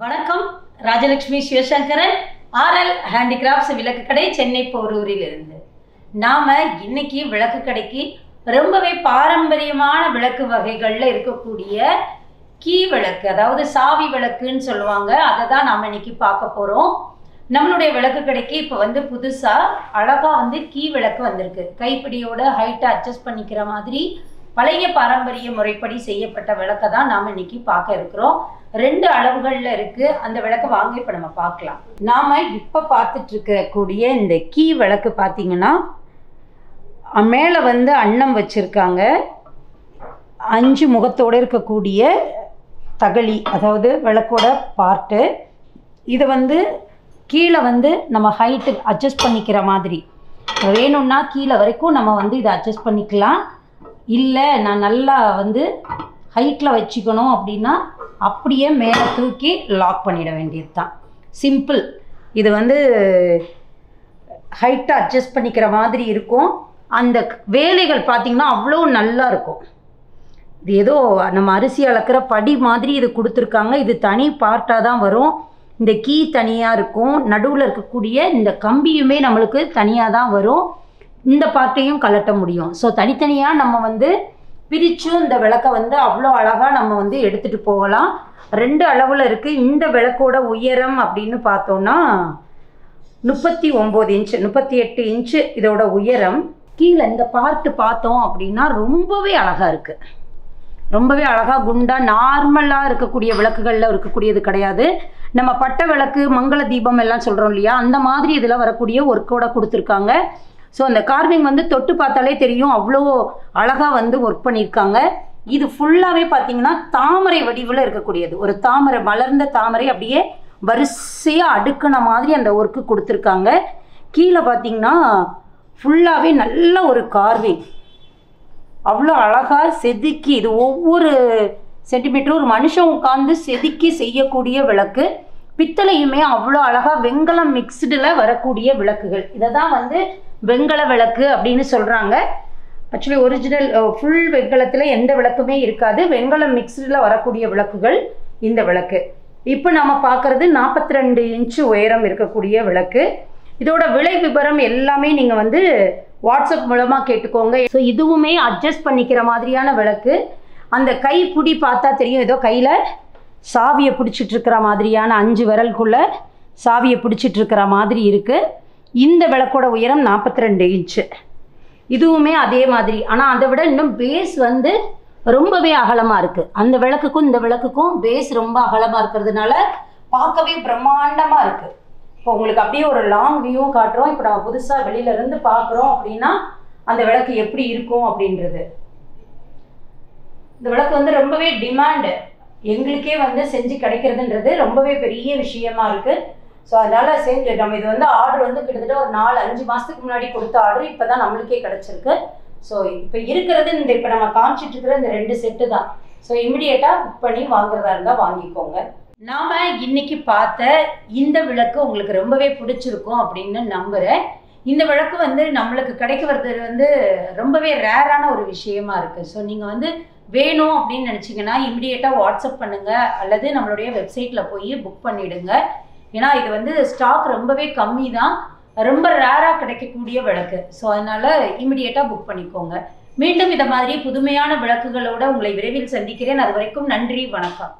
வணக்கம். Rajalakshmi Sivasankaran RL handicrafts விளக்கு கடை சென்னை போரூரில் இருந்து நாம் இன்னைக்கு விளக்கு கடைக்கு ரொம்பவே பாரம்பரியமான விளக்கு வகைகளில் இருக்கக்கூடிய கீ விளக்கு அதாவது சாவி விளக்குன்னு சொல்லுவாங்க. அதை தான் நாம் இன்னைக்கு பார்க்க போகிறோம் நம்மளுடைய விளக்கு கடைக்கு இப்போ வந்து புதுசாக அழகாக வந்து கீ விளக்கு வந்திருக்கு. கைப்பிடியோட ஹைட்டை அட்ஜஸ்ட் பண்ணிக்கிற மாதிரி பழைய பாரம்பரிய முறைப்படி செய்யப்பட்ட விளக்கை தான் நாம் இன்னைக்கு பார்க்க இருக்கிறோம். ரெண்டு அளவுகளில் இருக்குது அந்த விளக்கை வாங்க இப்போ நம்ம பார்க்கலாம். நாம் இப்போ பார்த்துட்டு இருக்கக்கூடிய இந்த கீ விளக்கு பார்த்தீங்கன்னா மேலே வந்து அன்னம் வச்சுருக்காங்க. அஞ்சு முகத்தோடு இருக்கக்கூடிய தகழி அதாவது விளக்கோட பார்ட்டு இது வந்து கீழே வந்து நம்ம ஹைட்டு அட்ஜஸ்ட் பண்ணிக்கிற மாதிரி. வேணும்னா கீழே வரைக்கும் நம்ம வந்து இதை அட்ஜஸ்ட் பண்ணிக்கலாம். இல்லை நான் நல்லா வந்து ஹைட்டில் வச்சுக்கணும் அப்படின்னா அப்படியே மேலே தூக்கி லாக் பண்ணிட வேண்டியது தான் சிம்பிள் இது வந்து ஹைட்டை அட்ஜஸ்ட் பண்ணிக்கிற மாதிரி இருக்கும். அந்த வேலைகள் பார்த்திங்கன்னா அவ்வளோ நல்லா இருக்கும். இது ஏதோ நம்ம அரிசி அளக்கிற படி மாதிரி இது கொடுத்துருக்காங்க. இது தனி பார்ட்டாக தான் வரும். இந்த கீ தனியாக இருக்கும். நடுவில் இருக்கக்கூடிய இந்த கம்பியுமே நம்மளுக்கு தனியாக தான் வரும். இந்த பார்ட்டையும் கலட்ட முடியும். ஸோ தனித்தனியாக நம்ம வந்து பிரிச்சும் இந்த விளக்கை வந்து அவ்வளோ அழகாக நம்ம வந்து எடுத்துகிட்டு போகலாம். ரெண்டு அளவில் இருக்குது இந்த விளக்கோட உயரம் அப்படின்னு பார்த்தோன்னா முப்பத்தி ஒம்பது இன்ச்சு முப்பத்தி எட்டு இன்ச்சு இதோட உயரம். கீழே இந்த பார்ட்டு பார்த்தோம் அப்படின்னா ரொம்பவே அழகாக இருக்குது ரொம்பவே அழகாக குண்டாக நார்மலாக இருக்கக்கூடிய விளக்குகளில் இருக்கக்கூடியது கிடையாது. நம்ம பட்டை விளக்கு மங்கள தீபம் எல்லாம் சொல்கிறோம் இல்லையா? அந்த மாதிரி இதில் வரக்கூடிய ஒர்க்கோட கொடுத்துருக்காங்க. ஸோ அந்த கார்விங் வந்து தொட்டு பார்த்தாலே தெரியும். அவ்வளோ அழகாக வந்து ஒர்க் பண்ணியிருக்காங்க. இது ஃபுல்லாகவே பார்த்தீங்கன்னா தாமரை வடிவில் இருக்கக்கூடியது. ஒரு தாமரை மலர்ந்த தாமரை அப்படியே வரிசையாக அடுக்கின மாதிரி அந்த ஒர்க்கு கொடுத்துருக்காங்க. கீழே பார்த்தீங்கன்னா ஃபுல்லாகவே நல்ல ஒரு கார்விங் அவ்வளோ அழகாக செதுக்கி இது ஒவ்வொரு சென்டிமீட்டரும் ஒரு மனுஷன் உட்காந்து செதுக்கி செய்யக்கூடிய விளக்கு. பித்தளையுமே அவ்வளோ அழகாக வெங்கலம் மிக்ஸ்டில் வரக்கூடிய விளக்குகள். இதை தான் வந்து வெங்கல விளக்கு அப்படின்னு சொல்கிறாங்க ஆக்சுவலி ஒரிஜினல் ஃபுல் uh, வெங்கலத்தில் எந்த விளக்குமே இருக்காது. வெங்கலம் மிக்ஸ்டில் வரக்கூடிய விளக்குகள் இந்த விளக்கு. இப்போ நம்ம பார்க்குறது நாற்பத்தி ரெண்டு இன்ச்சு உயரம் இருக்கக்கூடிய விளக்கு. இதோட விலை விவரம் எல்லாமே நீங்கள் வந்து வாட்ஸ்அப் மூலமாக கேட்டுக்கோங்க. ஸோ இதுவுமே அட்ஜஸ்ட் பண்ணிக்கிற மாதிரியான விளக்கு. அந்த கை பிடி பார்த்தா தெரியும். ஏதோ கையில் சாவியை பிடிச்சிட்ருக்கிற மாதிரியான அஞ்சு விரலுக்குள்ளே சாவியை பிடிச்சிட்டு இருக்கிற மாதிரி இருக்குது இந்த விளக்கோட உயரம் நாற்பத்தி ரெண்டு இன்ச்சு. இதுவுமே அதே மாதிரி. ஆனால் அதை விட இன்னும் பேஸ் வந்து ரொம்பவே அகலமாக இருக்குது அந்த விளக்குக்கும் இந்த விளக்குக்கும் பேஸ் ரொம்ப அகலமாக இருக்கிறதுனால பார்க்கவே பிரம்மாண்டமாக இருக்குது இப்போ உங்களுக்கு அப்படியே ஒரு லாங் வியூவும் காட்டுறோம். இப்போ நம்ம புதுசாக வெளியிலேருந்து பார்க்குறோம் அப்படின்னா அந்த விளக்கு எப்படி இருக்கும் அப்படின்றது. இந்த விளக்கு வந்து ரொம்பவே டிமாண்டு எங்களுக்கே வந்து செஞ்சு கிடைக்கிறதுன்றது ரொம்பவே பெரிய விஷயமா இருக்குது ஸோ அதனால் செஞ்சு நம்ம இது வந்து ஆர்டர் வந்து கிட்டத்தட்ட ஒரு நாலு அஞ்சு மாதத்துக்கு முன்னாடி கொடுத்த ஆர்டர் இப்போ தான் நம்மளுக்கே கிடச்சிருக்கு. ஸோ இப்போ இருக்கிறது இந்த இப்போ நம்ம காமிச்சிட்டு இருக்கிற இந்த ரெண்டு செட்டு தான். ஸோ இமிடியேட்டாக புக் பண்ணி வாங்குறதா இருந்தால் வாங்கிக்கோங்க. நாம் இன்னைக்கு பார்த்த இந்த விளக்கு உங்களுக்கு ரொம்பவே பிடிச்சிருக்கும் அப்படின்னு நம்புகிறேன் இந்த விளக்கு வந்து நம்மளுக்கு கிடைக்க வர்றது வந்து ரொம்பவே ரேரான ஒரு விஷயமா இருக்குது ஸோ நீங்கள் வந்து வேணும் அப்படின்னு நினச்சிங்கன்னா இமிடியேட்டாக வாட்ஸ்அப் பண்ணுங்கள் அல்லது நம்மளுடைய வெப்சைட்டில் போய் புக் பண்ணிவிடுங்க ஏன்னா இது வந்து ஸ்டாக் ரொம்பவே கம்மி தான் ரொம்ப ரேராக கிடைக்கக்கூடிய விளக்கு. ஸோ அதனால் இமிடியேட்டாக புக் பண்ணிக்கோங்க. மீண்டும் இதை மாதிரி புதுமையான விளக்குகளோடு உங்களை விரைவில் சந்திக்கிறேன். அது வரைக்கும் நன்றி வணக்கம்.